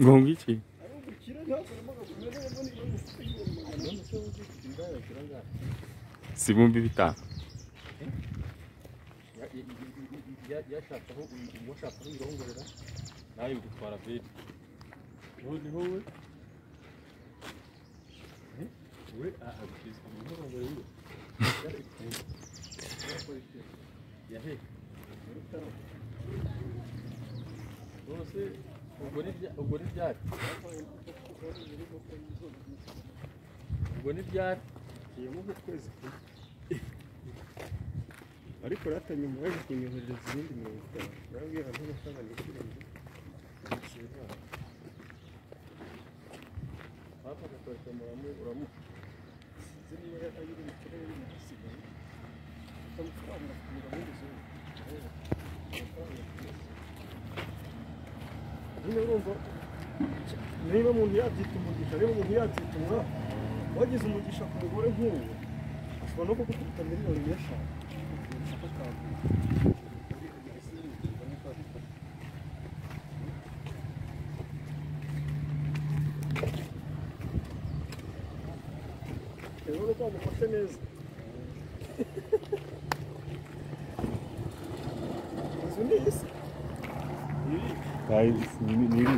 ngonga iki ari ubukire ntabwo kumenya neza niba mufite ibihumbi magana ane cyangwa ufite indaya kiranga si ibihumbi bitanu yashakaho uwashakaho irongorera nawe bigutwara veri wowe ni wowe we agutiza imihorongoro yiwe yahe rwose ubwo ni bya ubwo ni byari ubwo ni byari Yemo nk'ukwezi ariko rata nyuma yaje kunyoherereza izindi mirongo itanu yarambwira ngo amafaranga nishyura niba umuntu yabyita umugisha niba umuntu yabyita umwaka wagize umugisha ku mugore nk'uwo ashobora no kugukubita miliyoni eshanu rero nuko wamufashe neza inzu ni isi iri ni iri